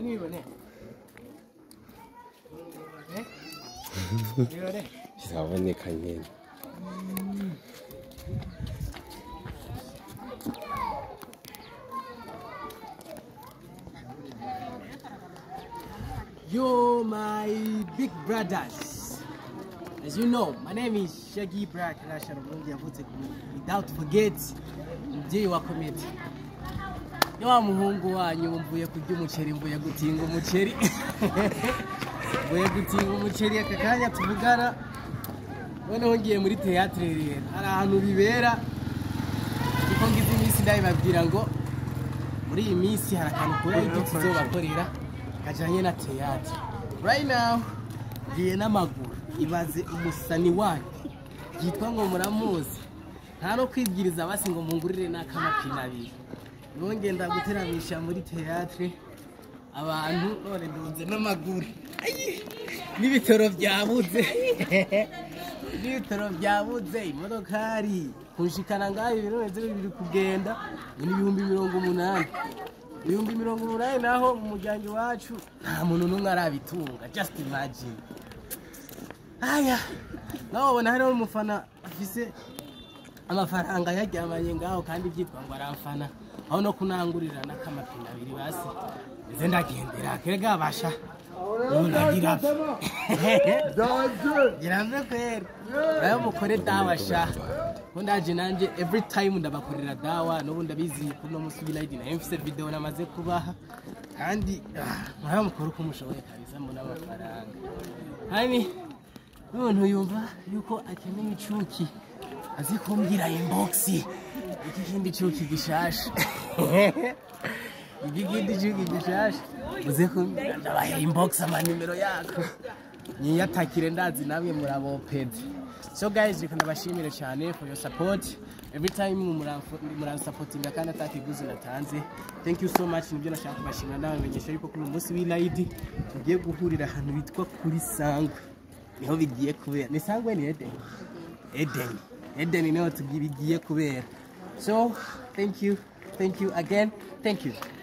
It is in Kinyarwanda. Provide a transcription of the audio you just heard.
何今ねね言われ She's. Yo, my big brothers. As you know, my name is Shaggy Brak Without forget, J Wakomet. Ni wa muhungu wanyu mvuye kurya umuceri mvuye gutinga umuceri. Mvuye gutinga umuceri aka kanya tuvugana. Noneho ngiye muri teatire rero. Hari ahantu bibera. Kuko ngize iminsi ndabibabwira ngo muri iyi minsi hari akantu kuri ibyo tuzobakorera kajyanye na teatire right now ngiye n'amaguru. Ibaze umusani wanyu. Yitwa ngo muramuzi. Nta no kwibwiriza basi ngo mungurire n'akamapine abiri ni ho ngenda guteramisha muri teatire abantu none ndunze n'amaguru n'ibitaro byabuze. N'ibitaro byabuze imodokari. Kunshikana ngaho ibirometero bibiri kugenda. Ngo ni ibihumbi mirongo umunani. Ibihumbi mirongo umunani naho mu muryango iwacu nta muntu n'umwe arabitunga. Just imagine. Aya! Nawe wabona hariho umufana afise amafaranga yaryamanye ngaho kandi byitwa ngo aramfana. Aho no kunangurira n'akamapine abiri basi. Eze ndagendera. Kega basha uragira girambe kwera na yo mukore dawa sha. Ko ndaje nanje every time ndabakorera dawa n'ubu ndabizi kuno musi w'inayidi na yo mfise video namaze kubaha. Kandi ah, murabe mukore uko mushoboye kabisa mbona amafaranga. Hani n'umuntu yumva yuko akeneye icuki. Azi kumbwira inbox iki kindi cuki gishasha iki kindi cuki gishasha uze kumbwira ndabahe inbox amanimero yako. Niyatakire ndazi namwe murabopede so guys reka ndabashimire cyane for your support. Every time muransapotinga kandi atakiguzi natanze. Thank you so much. Nibyo nashaka kubashimira ndabamenyesha yuko kuri uyu munsi w'inayidi tugiye guhurira ahantu bitwa kuri sangwe. Niho bigiye kubera. Ni sangwe ni edeni edeni edeni niho bigiye kubera. So thank you. Thank you again. Thank you